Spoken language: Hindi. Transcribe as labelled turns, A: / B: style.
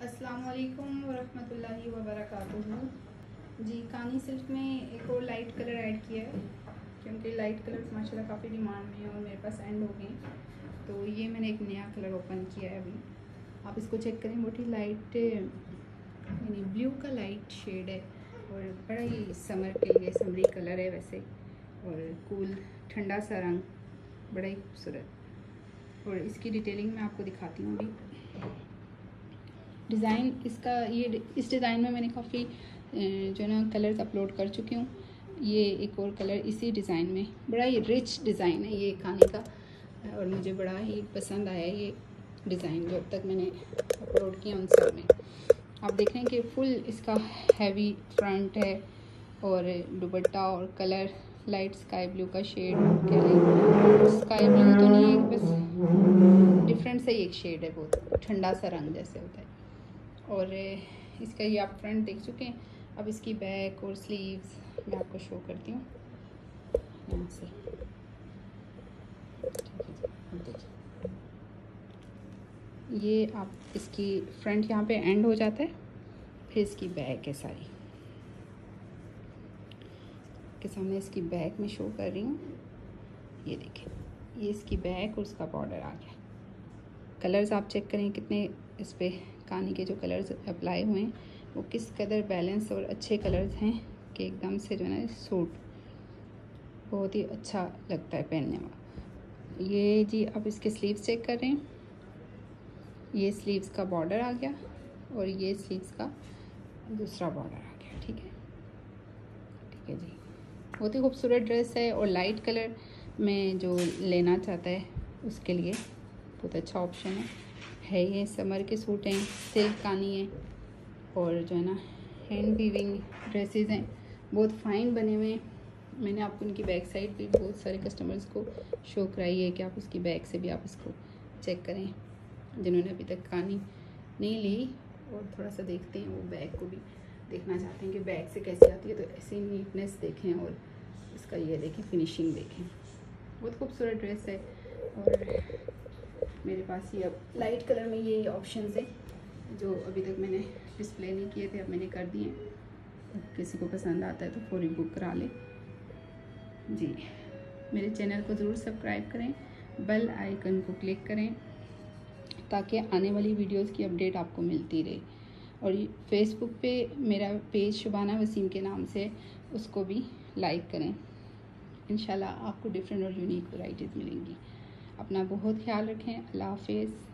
A: अस्सलाम वालेकुम वरहमतुल्लाहि वबरकातुहू। जी, कानी सिल्क में एक और लाइट कलर ऐड किया है, क्योंकि लाइट कलर्स माशाल्लाह काफ़ी डिमांड में है और मेरे पास एंड हो गए तो ये मैंने एक नया कलर ओपन किया है अभी। आप इसको चेक करें, बहुत ही लाइट यानी ब्लू का लाइट शेड है और बड़ा ही समर के लिए समरी कलर है वैसे, और कूल ठंडा सा रंग, बड़ा ही खूबसूरत। और इसकी डिटेलिंग मैं आपको दिखाती हूँ अभी। डिज़ाइन इसका, ये इस डिज़ाइन में मैंने काफ़ी जो ना, कलर्स अपलोड कर चुकी हूँ। ये एक और कलर इसी डिज़ाइन में। बड़ा ही रिच डिज़ाइन है ये खाने का, और मुझे बड़ा ही पसंद आया ये डिज़ाइन जो अब तक मैंने अपलोड किया उन सब में। आप देख रहे हैं कि फुल इसका हैवी फ्रंट है, और दुपट्टा और कलर, लाइट स्काई ब्लू का शेड कह लें स्काई ब्लू तो नहीं है, बस डिफरेंट सा ही एक शेड है, बहुत ठंडा सा रंग जैसे होता है। और इसका ये आप फ्रंट देख चुके हैं। अब इसकी बैक और स्लीव्स मैं आपको शो करती हूँ। यहाँ से। ये आप, इसकी फ्रंट यहाँ पे एंड हो जाता है, फिर इसकी बैक है सारी। के सामने इसकी बैक में शो कर रही हूँ। ये देखें, ये इसकी बैक और उसका बॉर्डर आ गया। कलर्स आप चेक करें कितने इस पर कानी के जो कलर्स अप्लाई हुए हैं, वो किस कदर बैलेंस और अच्छे कलर्स हैं कि एकदम से जो है ना सूट बहुत ही अच्छा लगता है पहनने में। ये जी अब इसके स्लीव्स चेक कर रहे हैं। ये स्लीव्स का बॉर्डर आ गया और ये स्लीव्स का दूसरा बॉर्डर आ गया, ठीक है? ठीक है जी। बहुत ही खूबसूरत ड्रेस है और लाइट कलर में जो लेना चाहता है, उसके लिए बहुत अच्छा ऑप्शन है। है ये, समर के सूट हैं, सिल्क कानी है और जो है ना हैंड वीविंग ड्रेसेस हैं, बहुत फाइन बने हुए हैं। मैंने आपको उनकी बैक साइड भी बहुत सारे कस्टमर्स को शो कराई है कि आप उसकी बैक से भी आप इसको चेक करें, जिन्होंने अभी तक कानी नहीं ली। और थोड़ा सा देखते हैं, वो बैग को भी देखना चाहते हैं कि बैग से कैसे आती है तो ऐसे नीटनेस देखें और इसका ये देखें फिनिशिंग देखें। बहुत खूबसूरत ड्रेस है और मेरे पास ये अब लाइट कलर में ये ऑप्शन है, जो अभी तक मैंने डिस्प्ले नहीं किए थे, अब मैंने कर दिए किसी को पसंद आता है तो फौरी बुक करा ले। जी, मेरे चैनल को ज़रूर सब्सक्राइब करें बेल आइकन को क्लिक करें, ताकि आने वाली वीडियोस की अपडेट आपको मिलती रहे। और फेसबुक पे मेरा पेज शुबाना वसीम के नाम से, उसको भी लाइक करें। इन आपको डिफरेंट और यूनिक वैराइटीज़ मिलेंगी। अपना बहुत ख्याल रखें। अल्लाह हाफिज़।